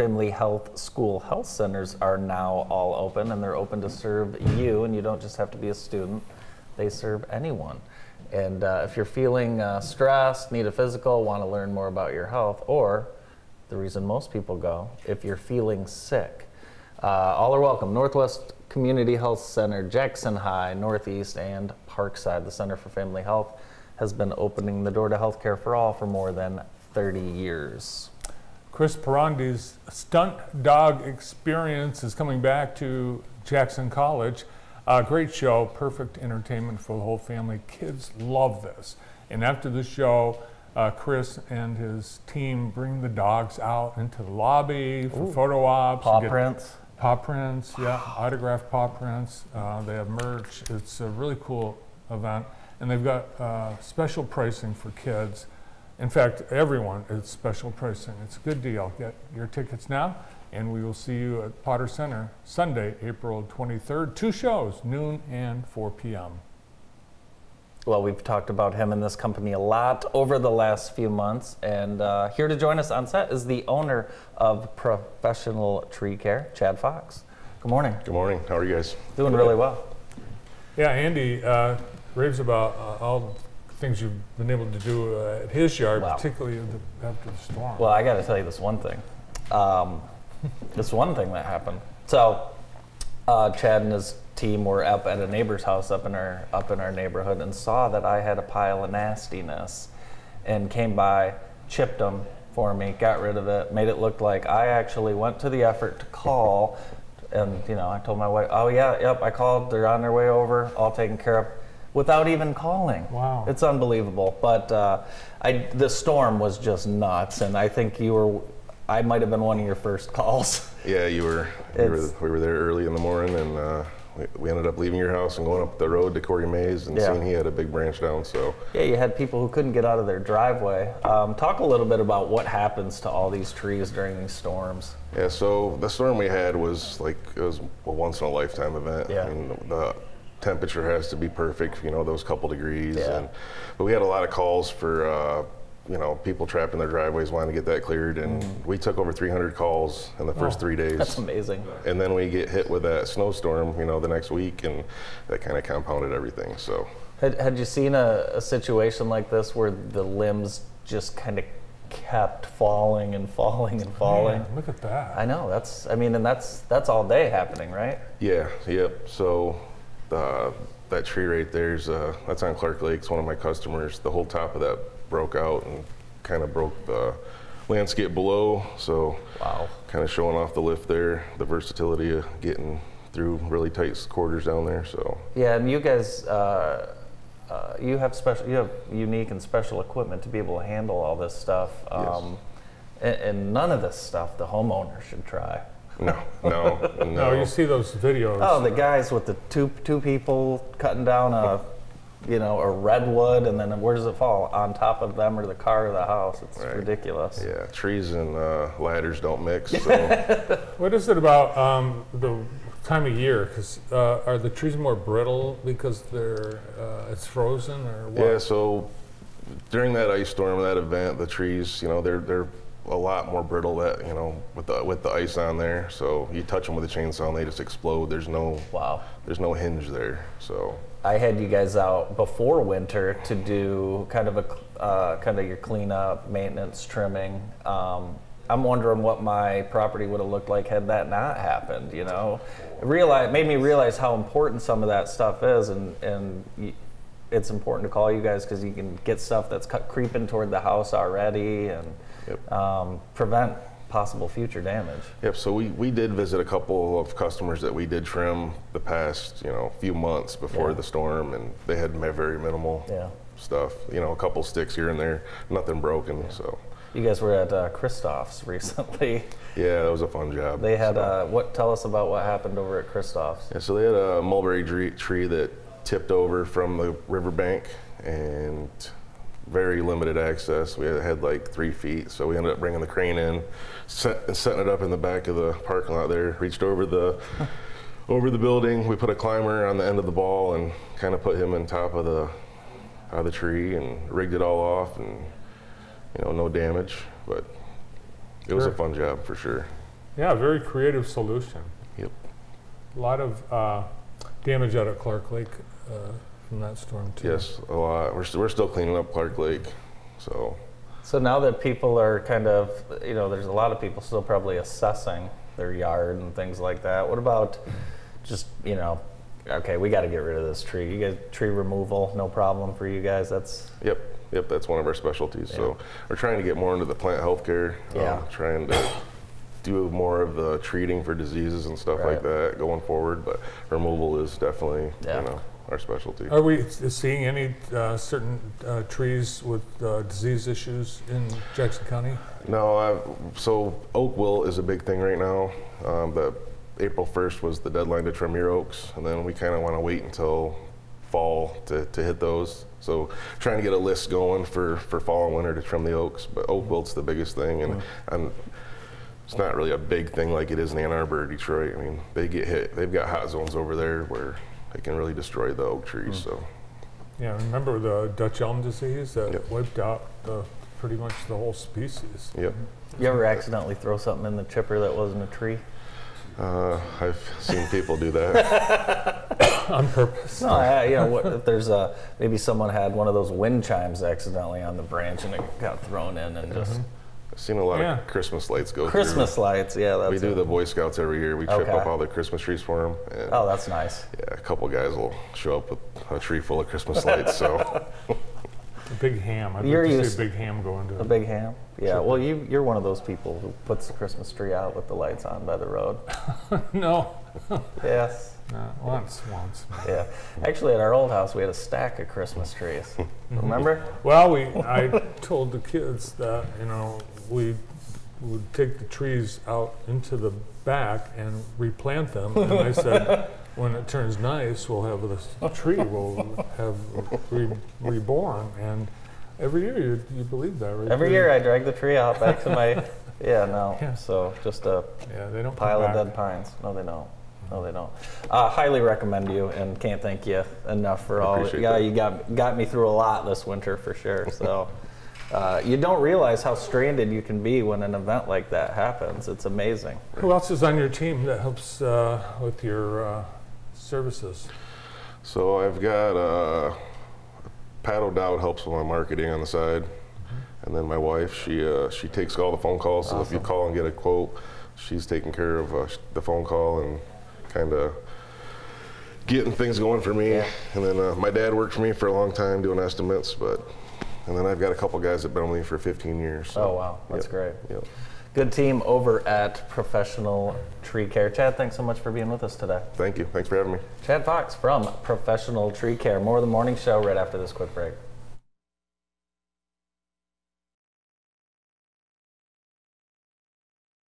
Family Health School Health Centers are now all open, and they're open to serve you, and you don't just have to be a student, they serve anyone. And uh, if you're feeling uh, stressed, need a physical, want to learn more about your health, or the reason most people go, if you're feeling sick, uh, all are welcome. Northwest Community Health Center, Jackson High, Northeast, and Parkside. The Center for Family Health has been opening the door to healthcare for all for more than 30 years. Chris Perondi's stunt dog experience is coming back to Jackson College. Uh, great show, perfect entertainment for the whole family. Kids love this. And after the show, uh, Chris and his team bring the dogs out into the lobby for Ooh. photo ops. Paw prints. Paw prints, yeah, autographed paw prints. Uh, they have merch. It's a really cool event. And they've got uh, special pricing for kids. In fact, everyone is special pricing. It's a good deal. Get your tickets now, and we will see you at Potter Center Sunday, April 23rd. Two shows, noon and 4 p.m. Well, we've talked about him and this company a lot over the last few months, and uh, here to join us on set is the owner of Professional Tree Care, Chad Fox. Good morning. Good morning. How are you guys? Doing really well. Yeah, Andy uh, raves about uh, all the things you've been able to do uh, at his yard, Wow. particularly the, after the storm. Well, I got to tell you this one thing. Um, this one thing that happened. So, uh, Chad and his team were up at a neighbor's house up in our up in our neighborhood and saw that I had a pile of nastiness, and came by, chipped them for me, got rid of it, made it look like I actually went to the effort to call, and you know I told my wife, oh yeah, yep, I called, they're on their way over, all taken care of. Without even calling. Wow. It's unbelievable. But uh, I, the storm was just nuts, and I think you were, I might have been one of your first calls. Yeah, you were. You were we were there early in the morning, and uh, we, we ended up leaving your house and going up the road to Corey Mays and Yeah. seeing he had a big branch down. So Yeah, you had people who couldn't get out of their driveway. Um, talk a little bit about what happens to all these trees during these storms. yeah, so the storm we had was like it was a once in a lifetime event. Yeah. I mean, the temperature has to be perfect. You know, those couple degrees. Yeah. And but we had a lot of calls for. Uh, you know, people trapped in their driveways wanting to get that cleared, and we took over 300 calls in the first Oh, three days. That's amazing. and then we get hit with that snowstorm, you know, the next week, and that kind of compounded everything. So, Had, had you seen a, a situation like this where the limbs just kind of kept falling and falling and falling? Man, look at that. I know that's. I mean, and that's that's all day happening, right? yeah, yep. So, uh, that tree right there's uh, that's on Clark Lake. It's one of my customers. The whole top of that broke out and kind of broke the landscape below. So, Wow. kind of showing off the lift there, the versatility of getting through really tight quarters down there. So, Yeah, and you guys, uh, uh, you have special, you have unique and special equipment to be able to handle all this stuff. Um, and, and none of this stuff the homeowner should try. No, no, no. No, you see those videos. Oh, the guys with the two two people cutting down a, you know, a redwood, and then where does it fall? On top of them or the car or the house? It's Right. ridiculous. yeah, trees and uh, ladders don't mix. So. What is it about um, the time of year? Because uh, are the trees more brittle because they're uh, it's frozen or what? Yeah, so during that ice storm, that event, the trees, you know, they're they're a lot more brittle that you know with the with the ice on there. So you touch them with a chainsaw and they just explode. There's no Wow. there's no hinge there. So I had you guys out before winter to do kind of a uh, kind of your cleanup, maintenance, trimming. Um, I'm wondering what my property would have looked like had that not happened. You know, realize made me realize how important some of that stuff is, and and it's important to call you guys because you can get stuff that's cut, creeping toward the house already and Yep. um, prevent possible future damage. yep. So we we did visit a couple of customers that we did trim the past you know few months before Yeah. the storm, and they had very minimal Yeah. stuff. You know, a couple sticks here and there, nothing broken. So You guys were at uh, Christoph's recently. yeah, that was a fun job. They had So- uh, what? Tell us about what happened over at Christoph's. Yeah, so they had a mulberry tree that tipped over from the riverbank and very limited access. We had, like three feet, so we ended up bringing the crane in, set, setting it up in the back of the parking lot there. Reached over the over the building. We put a climber on the end of the ball and kind of put him on top of the of the tree and rigged it all off, and you know, no damage, but it was a fun job for sure. Yeah, very creative solution. Yep. A lot of uh, damage out at Clark Lake uh, from that storm too. Yes, a lot. We're, st- we're still cleaning up Clark Lake, so So now that people are kind of, you know, there's a lot of people still probably assessing their yard and things like that. What about just, you know, okay, we got to get rid of this tree. You guys, tree removal, no problem for you guys. That's Yep, yep, that's one of our specialties. So we're trying to get more into the plant healthcare. Yeah. Um, trying to do more of the treating for diseases and stuff Right. like that going forward. But removal is definitely, Yeah. you know, our specialty. Are we seeing any uh, certain uh, trees with uh, disease issues in Jackson County? No, i so oak wilt is a big thing right now. Um, the April 1st was the deadline to trim your oaks, and then we kind of want to wait until fall to, to hit those. So trying to get a list going for, for fall and winter to trim the oaks, but oak wilt's the biggest thing, and, and it's not really a big thing like it is in Ann Arbor or Detroit. I mean, they get hit. They've got hot zones over there where they can really destroy the oak trees. So Yeah, remember the Dutch elm disease that Yep. wiped out the, pretty much the whole species? yep. you ever accidentally throw something in the chipper that wasn't a tree? Uh, I've seen people do that. On purpose. No, I, you know, what, if there's a maybe someone had one of those wind chimes accidentally on the branch and it got thrown in and just I've seen a lot Yeah. of Christmas lights go through. Christmas lights. Yeah, that's We do it. the Boy Scouts every year. We chip Okay. up all the Christmas trees for them. And Oh, that's nice. yeah, a couple guys will show up with a tree full of Christmas lights. So A big ham. I'd You're like to used- see a big ham go into A it. big ham. Yeah. Well, you you're one of those people who puts the Christmas tree out with the lights on by the road. no, Yes. no, once, once. Yeah. Actually, at our old house, we had a stack of Christmas trees. Remember? Well, we, I told the kids that, you know, we would take the trees out into the back and replant them. And I said, when it turns nice, we'll have this tree, we'll have re- reborn. And every year, you, you believe that, right? Every year, I drag the tree out back to my. Yeah. No. Yeah. So just a Yeah, they don't pile of dead pines. No, they don't. No, they don't. Uh, highly recommend you, and can't thank you enough for all. Yeah, that. you got got me through a lot this winter for sure. So. Uh, you don't realize how stranded you can be when an event like that happens. It's amazing. Who else is on your team that helps uh, with your uh, services? so I've got uh, Pat O'Dowd helps with my marketing on the side, and then my wife she uh, she takes all the phone calls. So if you call and get a quote, she's taking care of uh, the phone call and kind of getting things going for me. Yeah. And then uh, my dad worked for me for a long time doing estimates, but and then I've got a couple guys that have been with me for 15 years. so- Oh wow, that's Yep. great. Yep. Good team over at Professional Tree Care. Chad, thanks so much for being with us today. Thank you. Thanks for having me. Chad Fox from Professional Tree Care. More of the morning show right after this quick break.